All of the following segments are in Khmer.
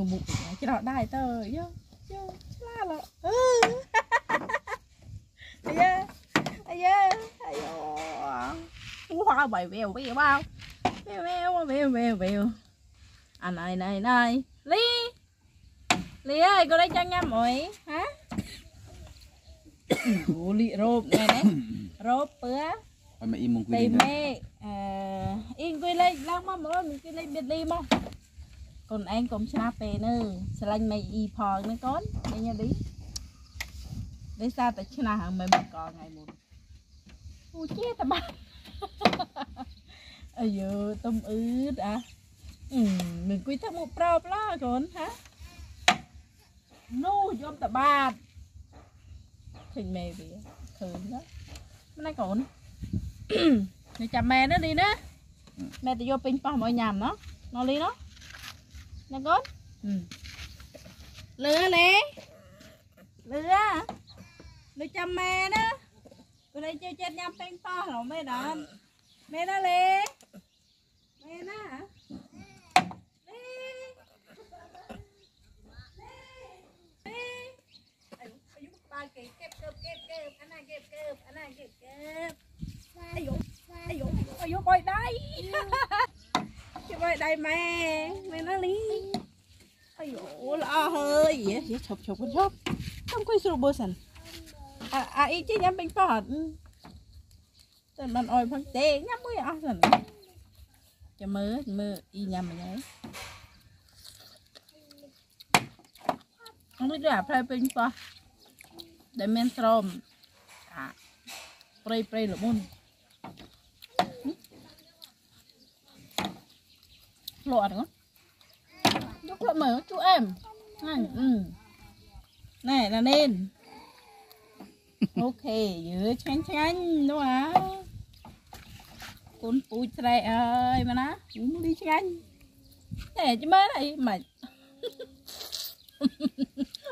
ตัวบุกจะเราได้เตอร์เยอะเยอะชลาละเออเยอะเยอะเยอะว้าวใบเวลเวลว้าวเวลเวลเวลเวลเวลอันไหนไหนไหนลีลีเอ้ยก็ได้จังยังไหมฮะโอ้ลีโรบไงเนี่ยโรบเปื้อ Mày im mong quy lên. Mày im quy lên, lăng mong rồi, mình quy lên biệt ly mong. Còn នេះចាំម៉ែណាលីណាម៉ែទៅយកពេញប៉ោះមកញ៉ាំណោះណោះលីណោះណាកូនលឺលេលឺលឺចាំម៉ែណាកូនឯងចូលចិត្តញ៉ាំពេញប៉ោះហ៎មែនអត់មែនណាលេមែនណាលេលេអាយុអាយុក្បាល là gốt ừ. lừa lê lừa. Lừa chăm mẹ đó. Cô đây chơi chết nhắm phanh to hả mẹ đó mẹ đó lê. Mẹ đó hả? Kẹp kẹp kẹp kẹp, anh này kẹp kẹp, anh này kẹp kẹp. Ai dụ, ai dụ, ai dụ, coi đây. Ừ. បយដៃម៉ែមែនណាលីអាយុល្អហើយឈប់ឈប់ឈប់ឈប់អង្គុយស្រួលបើសិនអាអាអ៊ីជិះញ៉ាំពេញប៉ោះអត់តែមិនអោយផងទេញ៉ាំមួយអស់សិនចាំមើលមើលអ៊ីញ៉ាំមិនហើយអង្គុយដល់អាផ្លែពេញប៉ោះដែលមានស្រោមអាព្រៃព្រៃល្មុន lọ đúng không? Lúc lọ mở chú em. Này, ừ. Này là nên. ok, giữ chanh chanh đúng không? Con pui tre ơi mà nó, uống đi chanh. Nè chứ mới này mà.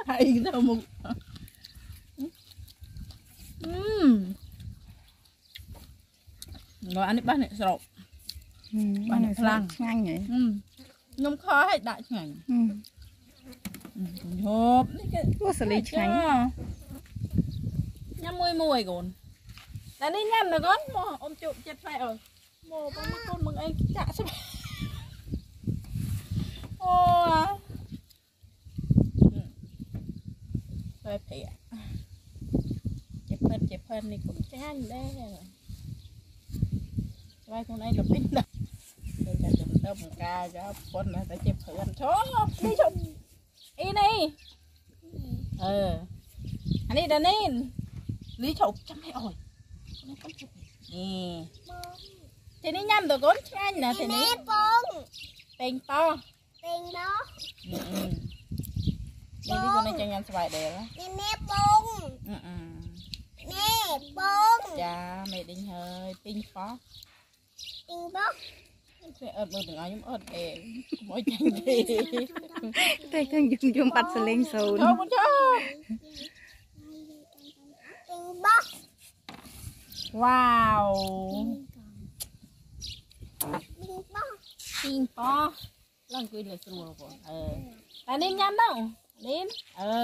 Hay đâu một. Ừm. Rồi ăn đi bác này sọc. បានខ្លាំងឆ្ងាញ់ហ៎ខ្ញុំខឲ្យដាក់ឆ្ងាញ់ហូបនេះគេអូសលីឆ្ងាញ់ញ៉ាំមួយមួយកូនតែនេះញ៉ាំណាកូនមកអ៊ំជប់ចិត្តផ្លែអើយមកបងមកកូនมึงអីចាក់ស្បអូផ្លែភ័យចេះផិតចេះផិតនេះកូនចាញ់ដែរស្វាយកូនឯងលពីណាទៅ តែទៅទៅបង្ការចាប៉ុនតែចេះព្រឿនឈប់នេះឈប់អីនេះអឺអានេះដានីនលីឈប់ចាំឲ្យអើយនេះកុំឈប់នេះទីនេះញ៉ាំទៅកូនឆ្ងាញ់ណាទីនេះពងពេញប៉ោះពេញដោះនេះនេះកូនឯងចង់ញ៉ាំស្វាយដែរនេះមេពងអឺអឺមេពងចាមេដេញហើយពេញប៉ោះពេញដោះ គេអត់មើលទាំងអស់ខ្ញុំអត់ទេមកចាញ់ទេ តែឃើញយំយំបាត់សលេងសូន ចូលមកចូល ពេញដោះ វ៉ាវ ពេញដោះ ពីងប៉ោះឡើងអង្គុយលើស្រួលបងអឺតែនេះញ៉ាំទៅនេះអឺ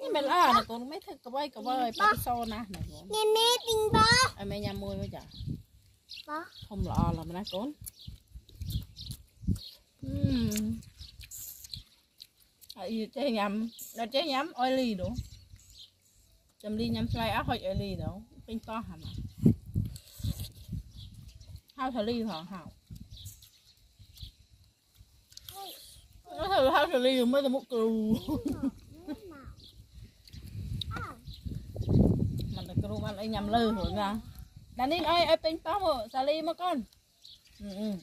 នេះមិនល្អណាកូនមិនធ្វើកបៃកបៃប៉ាសូណាស់ណាកូន នេះមេពេញដោះ ឲ្យមេញ៉ាំមួយមកចា ដោះ ធំល្អឡើយណាកូនហឹមហើយចេះញ៉ាំដល់ចេះញ៉ាំអុយលីនោះចាំលីញ៉ាំស្លាយអស់ហុចអុយលីនោះពេញប៉ោះហ្នឹងហៅថាលីផងហៅអើហៅថាលីមើលទៅមុ นั่นนี่เอ้ยเอ้ยเป็นป้าหมดซาลีมาก่อนอืมอืม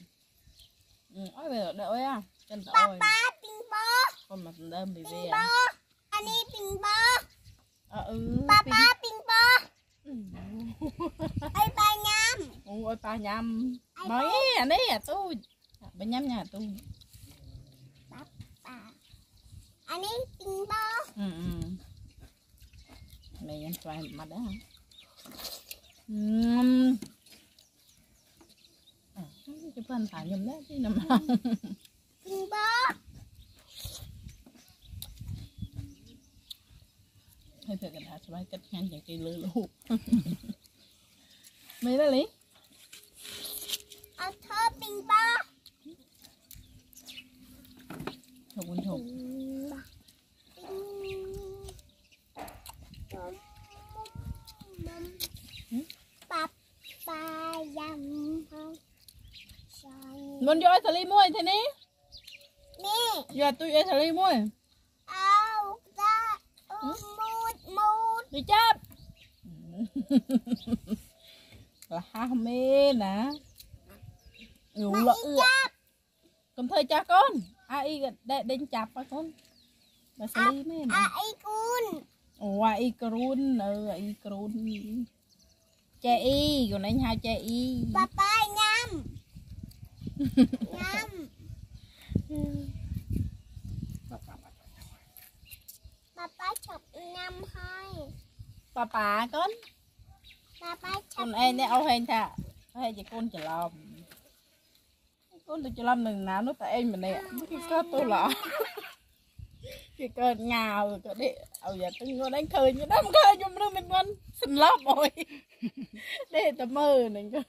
อืมเอ้ยเดี๋ยวเอ้ยอ่ะจันทร์ป้าเอ้ยป้าปิงโบคนมาเริ่มบีปิงเบี้ยโบอันนี้ปิงโบอ่ะเออป้าป้าปิงโบไอ้ปลาย้ำโอ้ยปลาย้ำมาเนี่ยนี่อ่ะตู้ปลาย้ำเนี่ยตู้ป้าป้าอันนี้ปิงโบอืมอืมแม่ยังไฟมาได้ อืมจะเพื่อนถายยมได้ที่น้ำมัากินบ่ให้เธอกันหาสบายกัดงานอย่างใจเลยลูก ไม่ได้เลยเอาเธอปิงบ่ถูกคุณถูก មុនយកអេសាលីមួយទេនេះនេះយកទុយអេសាលីមួយអោតាមូតមូតទៅចាប់លះមេណាយូលអឺកុំធ្វើចាស់កូនអាអ៊ីក៏ដេញចាប់ហើយកូនបើសាលីមែនអាអ៊ីគូនអូអាអ៊ីគ្រូនអឺអាអ៊ីគ្រូនចែអ៊ីកូនឯងហៅចែអ៊ីប៉ាប៉ៃ ញ៉ាំប៉ាប៉ាឈប់ញ៉ាំហើយប៉ាប៉ាកូនប៉ាប៉ាឈប់កូនឯងនេះអូហែងថាហែងជាកូនច្រឡំកូនទៅច្រឡំនឹងណានោះតែឯងម្នាក់គេក៏ទោះល្អគេក៏ញ៉ាវក៏នេះឲ្យយ៉ាទៅងន់ឯងឃើញដល់មិនឃើញខ្ញុំនឹងមិនងន់សន្លប់អើយនេះតែមើលនឹងក៏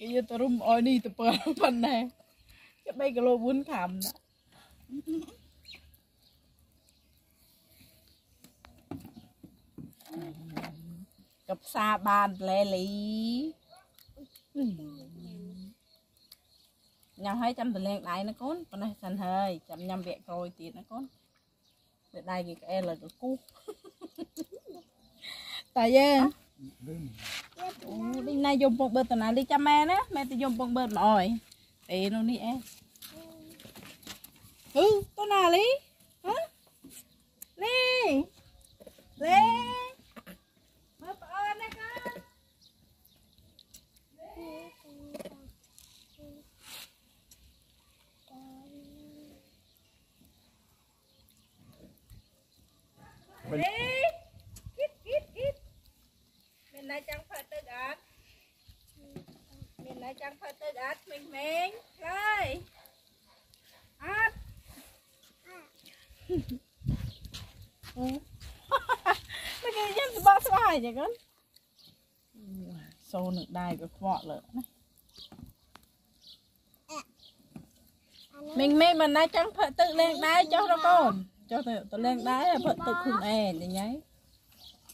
cái cơ ngào cái đấy ở giờ tôi ngồi đánh thời như đám cơ cho mình mình ngon xin lắm rồi để tao mơ này cơ cái giờ tao rum oi đi tao bờ phần này cái bay cái lô bún khảm đó gặp xa bàn lè lì nhằm hai trăm từ lên đáy nó con con này sần hơi chậm nhằm vẹn rồi tiền nó con để đây cái em là នេះណៃយំពងបឺតណាលីចាំម៉ែណាម៉ែទៅយំពងបឺតមកអើយទេនោះនេះអេហឺតណាលីហ៎ ន័យចង់ផើទឹកអត់មានន័យចង់ផើទឹកអត់មិនមែងឡើយអត់អូមកគេយើងស្បោះស្បាយចឹងហ្នឹងសូននឹងដៃក៏ខ្វក់លើណាមីងមីមិនណាចង់ផឹកទឹកលេងដែរចុះរកូនចុះទៅលេងដែរផឹកទឹកខ្លួនឯងញ៉ៃ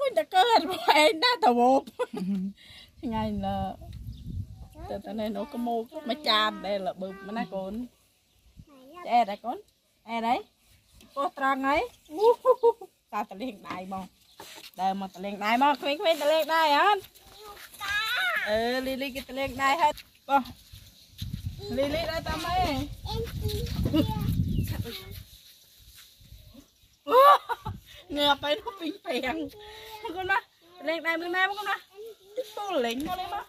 មួយតែកើតមកឯងណាតាវោថ្ងៃណាតែតែណែនោះក្មោកមកចានដែរបើមិនណាកូនអែដែរកូនអែដែរពោះត្រង់ហើយតាតលេងដៃមកដើរមកតលេងដៃមកគ្មានគ្មានតលេងដៃអត់អឺលីលីគេតលេងដៃហើយបោះលីលីដល់តាមឯងងើបទៅពីពេង con đó. Lên em lên em con đó. Tiếp tục lính con lên mà